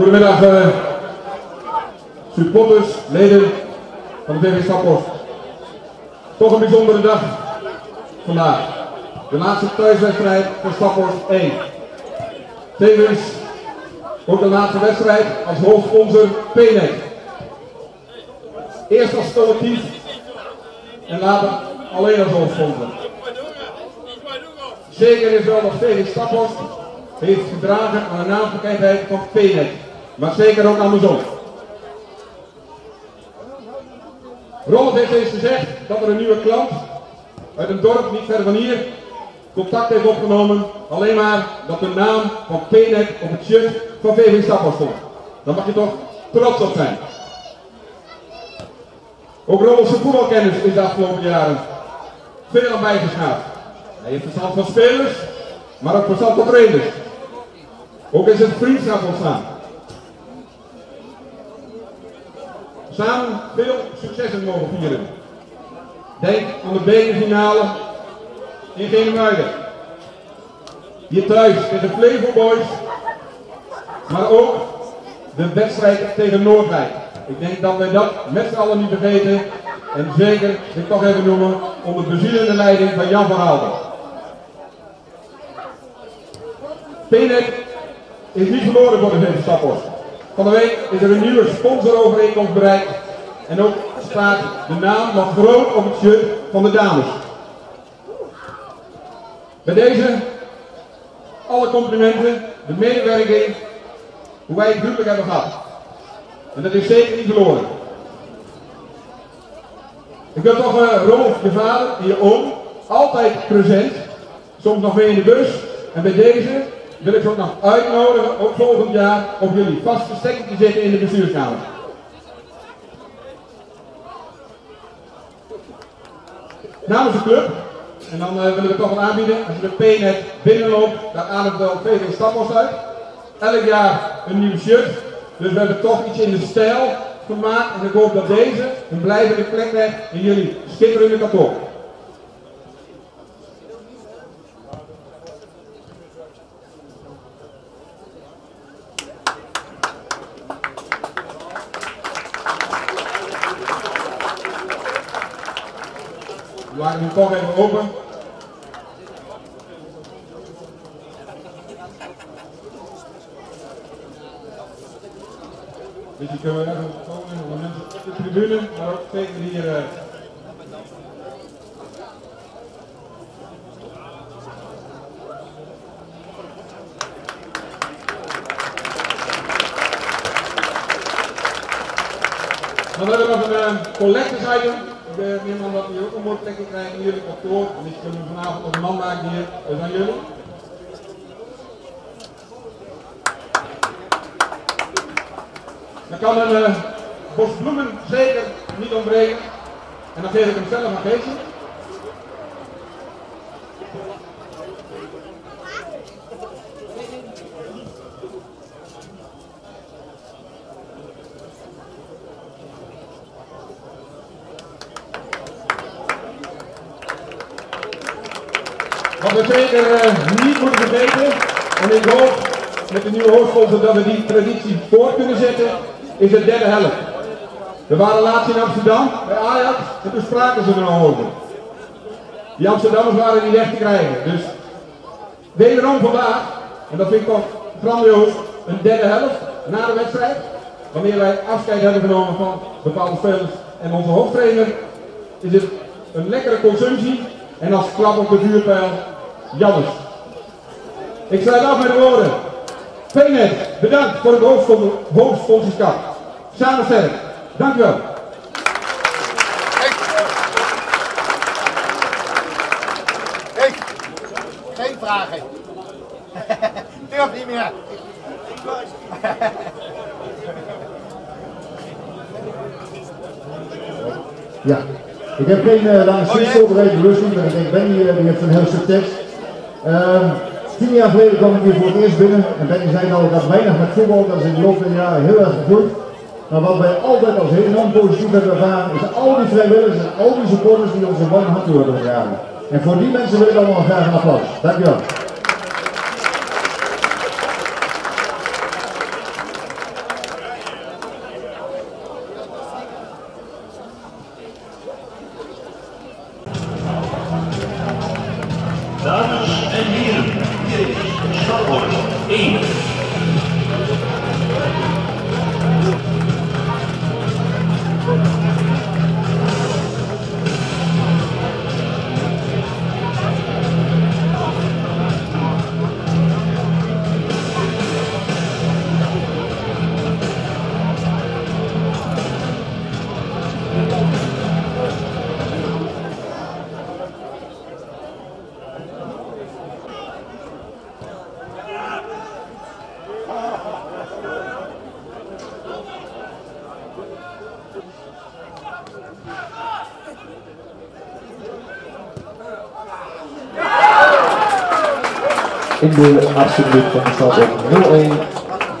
Goedemiddag, uh, supporters, leden van de VV Staphorst. Toch een bijzondere dag vandaag. De laatste thuiswedstrijd van Staphorst 1. Tevens ook de laatste wedstrijd als hoofdsponsor PNET. Eerst als collectief en later alleen als hoofdsponsor. Zeker is wel dat VV Staphorst heeft gedragen aan de naamsbekendheid van PNET, maar zeker ook aan de zon. Rolf heeft eens gezegd dat er een nieuwe klant uit een dorp niet ver van hier contact heeft opgenomen, alleen maar dat de naam van PNET op het shirt van VV Staphorst stond. Dan mag je toch trots op zijn. Ook Rolf's voetbalkennis is de afgelopen jaren veel aan bijgeschaafd. Hij heeft verstand van spelers, maar ook verstand van trainers. Ook is het vriendschap ontstaan. Samen veel successen mogen vieren. Denk aan de bekerfinale in Genemuiden. Hier thuis tegen Flevo Boys. Maar ook de wedstrijd tegen Noordwijk. Ik denk dat wij dat met z'n allen niet vergeten. En zeker, ik toch even noemen, onder bezielende leiding van Jan van Haalden. PNEC is niet verloren voor de Staphorst. Van de week is er een nieuwe sponsorovereenkomst bereikt. En ook staat de naam nog groot op het shirt van de dames. Bij deze alle complimenten, de medewerking, hoe wij het gruwelijk hebben gehad. En dat is zeker niet verloren. Ik wil toch uh, Rolf, je vader en je oom, altijd present. Soms nog weer in de bus. En bij deze wil ik ze ook nog uitnodigen, ook volgend jaar, om jullie vast verstekken te zitten in de bestuurskamer. Namens de club, en dan uh, willen we toch wel aanbieden, als je de P-net binnenloopt, dan ademt wel VV Staphorst uit. Elk jaar een nieuw shirt, dus we hebben toch iets in de stijl gemaakt. En ik hoop dat deze een blijvende plek krijgt in jullie schitterende kantoor. Toch even open. Die kunnen we even komen mensen op de tribune, maar ook zeker hier. Uh, Dan hebben we nog een uh, collectors item. Ik neem aan dat jullie ook een mooi plekje krijgen in jullie kantoor. Die kunnen vanavond een man maken hier. Dat zijn jullie. Dan kan een uh, bos zeker niet ontbreken. En dan geef ik hem zelf aan Geesje. Wat we zeker uh, niet moeten vergeten, en ik hoop met de nieuwe hoofdsponsor dat we die traditie voor kunnen zetten, is het derde helft. We waren laatst in Amsterdam bij Ajax en toen spraken ze er nog over. Die Amsterdammers waren niet weg te krijgen. Dus wederom vandaag, en dat vind ik toch grandioos, een derde helft na de wedstrijd. Wanneer wij afscheid hebben genomen van bepaalde spelers en onze hoofdtrainer, is het een lekkere consumptie en als klap op de vuurpijl, Jannes. Ik sluit af met de woorden. VNet, bedankt voor het hoofdsponsorschap. Samen sterk. Dank u wel. Hey. Geen vragen. Durf niet meer. Ja, ik heb geen uh, lange zin voorbereid, rustig, maar ik denk Benny uh, die heeft een heel stuk tekst. Um, tien jaar geleden kwam ik hier voor het eerst binnen en Benny zei al dat weinig met voetbal, dat is in de loop der jaren heel erg gegroeid. Maar wat wij altijd als enorm positief hebben ervaren, is al die vrijwilligers en al die supporters die onze warme hand toe hebben gedragen. En voor die mensen wil ik allemaal graag een applaus. Dankjewel. In de achtste minuut van de stand op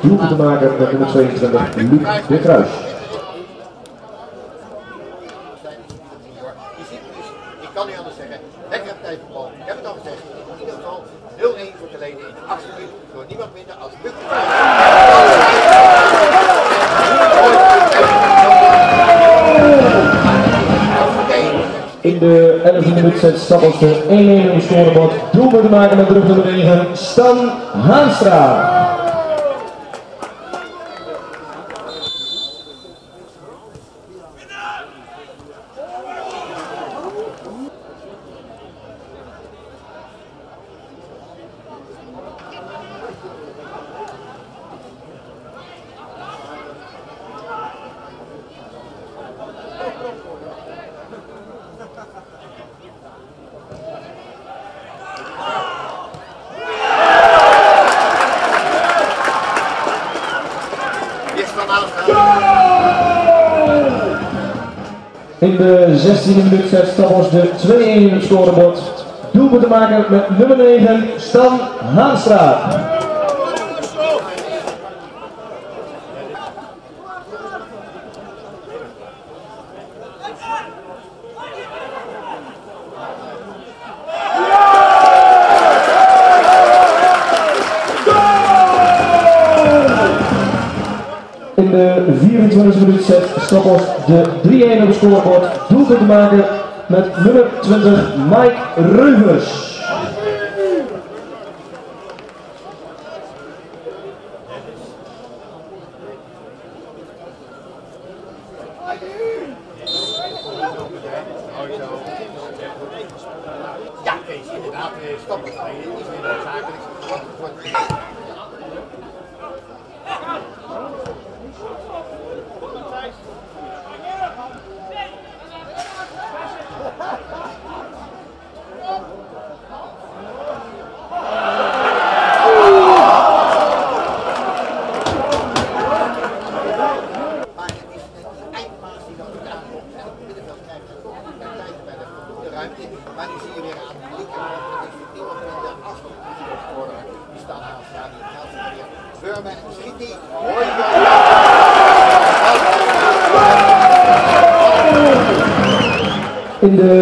0-1. Doelpunt te maken met nummer 22, Luc de Kruis. 11e minuut zet Stappels de 1-1 op het scorebord. Te maken met druk nummer 9, Stan Haanstra. De 16e minuut zet Stappels de 2-1 in het scorebord. Doelpunt te maken met nummer 9, Stan Haanstra. 24e minuut zet Stappels de 3-1 op het scorebord. Doelpunt te maken met nummer 20, Mike Reuvers. Ja, Kees, inderdaad, eh, je is weer noodzakelijk. Want het wordt Maar het is net die eindpaas die dan niet aankomt. En op het middenveld krijgen ze toch niet meer tijd bij de voldoende ruimte. Maar nu zie je weer aan de linkerkant. Dat is niemand minder als de voetbalscorer. Die staat aan ja, die gaat zich weer wurmen. En schiet die. Hoi, In de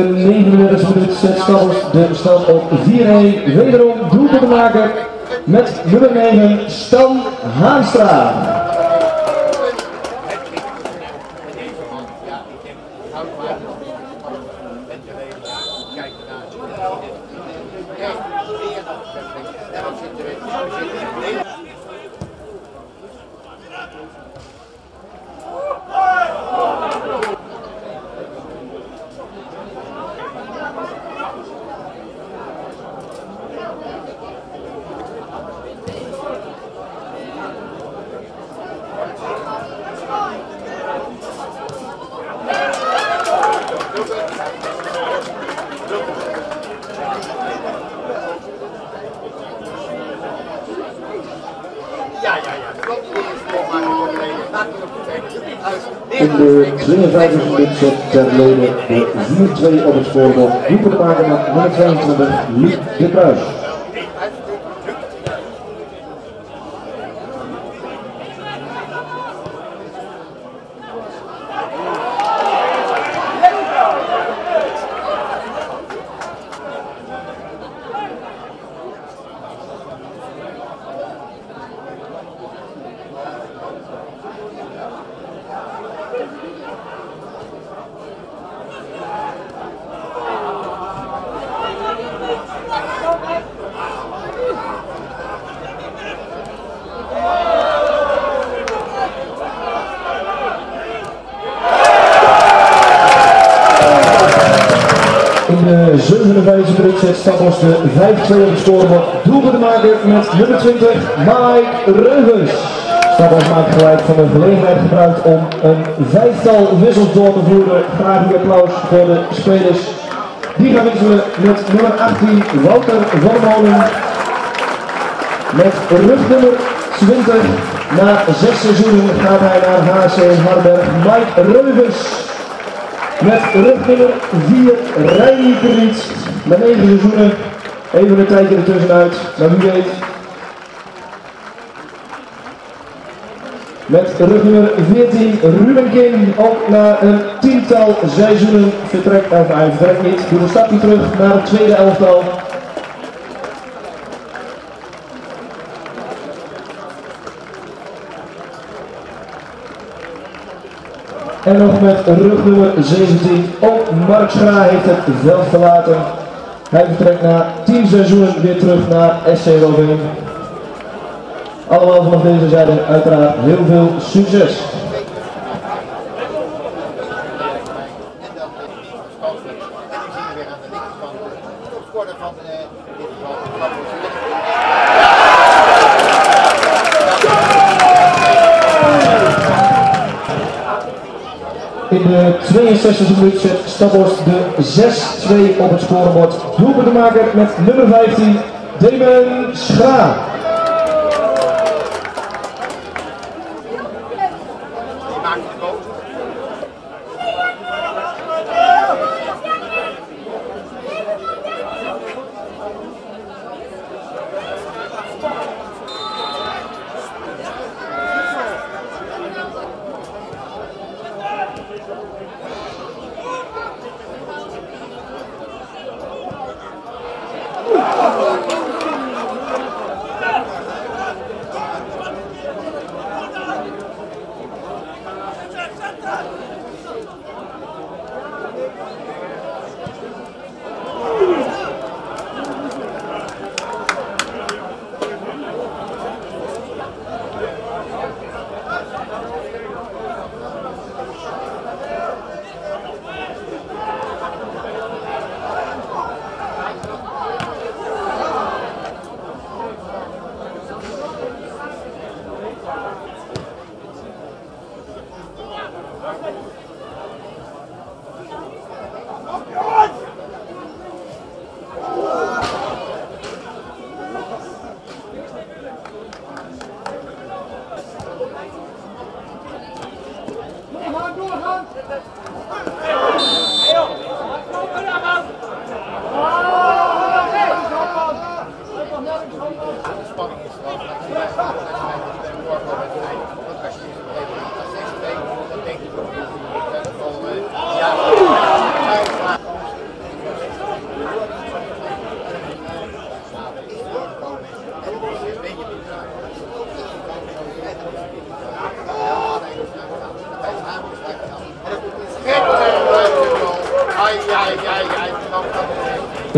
39e minuut zet Stappels de stand op 4-1. Wederom doelpunt te maken met nummer 9, Stan Haanstra. 52 ter leden De 4-2 op het voorbeeld. Nu te maken met nummer Luc de Kruis. Minuut zet Stappels de 5-2 op het scorebord. Doelpunt te maken met nummer 20, Mike Reuvers. Stappels maakt gelijk van de gelegenheid gebruik om een vijftal wissels door te voeren. Graag een applaus voor de spelers. Die gaan wisselen met nummer 18, Wouter van der Molen. Met rugnummer 20, na zes seizoenen gaat hij naar HC Harberg, Mike Reuvers. Met rugnummer 4, Reini Perriet. Na 9 seizoenen, even een tijdje ertussenuit, maar wie weet. Met rugnummer 14, Ruben King, ook na een tiental seizoenen vertrekt, of hij vertrekt niet, doet een stapje terug naar het tweede elftal. En nog met rugnummer 17, ook Mark Schra heeft het veld verlaten. Hij vertrekt na 10 seizoenen weer terug naar SC Robin. Allemaal vanaf deze zijde uiteraard heel veel succes. En de 62e minuut zet de 6-2 op het scorebord. Doelpunt te maken met nummer 15, Damon Schra.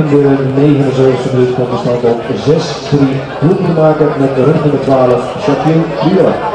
In de 79e minuut komt de stand op 6-3. Doelpunt te maken met de rug nummer 12, Shaquille Bieler.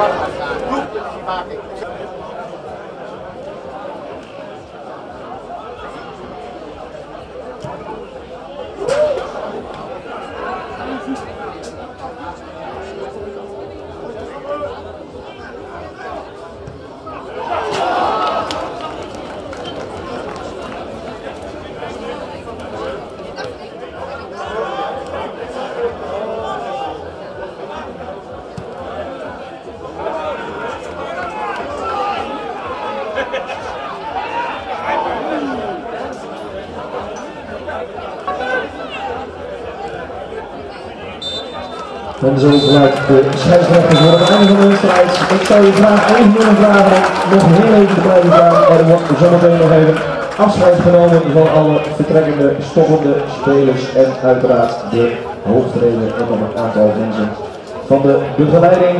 En zo gelijk de scheidsrechter voor het einde van de wedstrijd. Ik zou je graag even willen vragen nog heel even te blijven staan. Er wordt zometeen nog even afscheid genomen van alle vertrekkende, stoppende spelers en uiteraard de hoofdtrainer en nog een aantal mensen van de begeleiding.